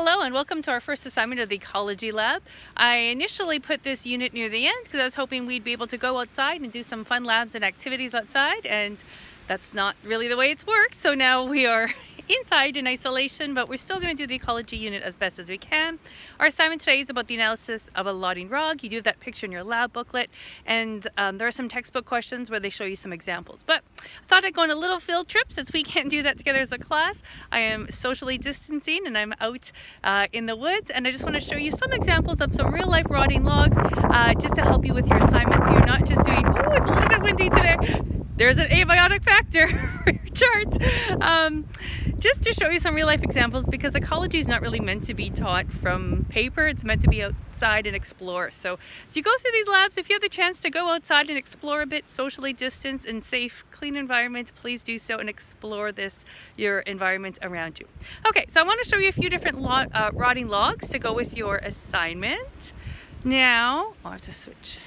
Hello and welcome to our first assignment of the Ecology Lab. I initially put this unit near the end because I was hoping we'd be able to go outside and do some fun labs and activities outside and that's not really the way it's worked. So now we are inside in isolation, but we're still going to do the ecology unit as best as we can. Our assignment today is about the analysis of a Lodding rug. You do have that picture in your lab booklet, and um, there are some textbook questions where they show you some examples. But I thought I'd go on a little field trip since we can't do that together as a class. I am socially distancing and I'm out uh, in the woods, and I just want to show you some examples of some real life rotting logs uh, just to help you with your assignment so you're not just doing, oh, it's a little bit windy today there's an abiotic factor for your chart. Um, just to show you some real life examples because ecology is not really meant to be taught from paper, it's meant to be outside and explore. So as you go through these labs, if you have the chance to go outside and explore a bit, socially distanced and safe, clean environment, please do so and explore this, your environment around you. Okay, so I want to show you a few different lo uh, rotting logs to go with your assignment. Now, I'll have to switch